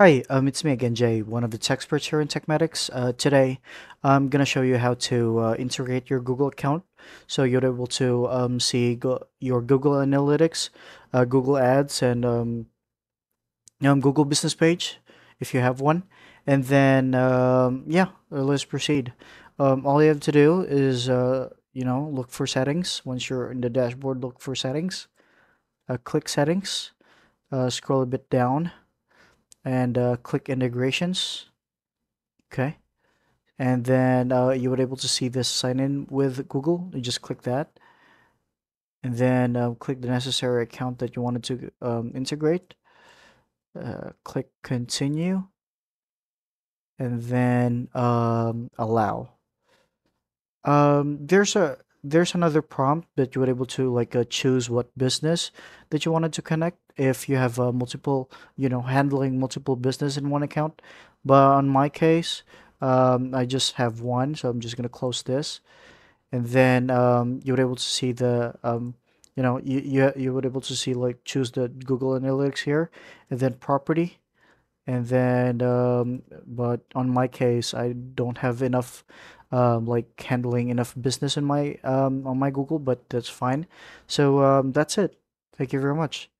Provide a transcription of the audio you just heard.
Hi, um, it's me again, Jay, one of the tech experts here in TekMatix. Uh, today, I'm gonna show you how to uh, integrate your Google account, so you're able to um, see go your Google Analytics, uh, Google Ads, and um, um, Google Business Page, if you have one. And then, um, yeah, uh, let's proceed. Um, all you have to do is, uh, you know, look for settings. Once you're in the dashboard, look for settings. Uh, click settings. Uh, scroll a bit down and uh, click integrations. Okay. And then uh, you would able to see this sign in with Google. You just click that. And then uh, click the necessary account that you wanted to um, integrate. Uh, click continue. And then um, allow. Um, there's a there's another prompt that you were able to like uh, choose what business that you wanted to connect if you have uh, multiple, you know, handling multiple business in one account. But on my case, um, I just have one, so I'm just gonna close this, and then um, you were able to see the um, you know, you you you were able to see like choose the Google Analytics here, and then property and then um, but on my case i don't have enough um, like handling enough business in my um, on my google but that's fine. So um, that's it. Thank you very much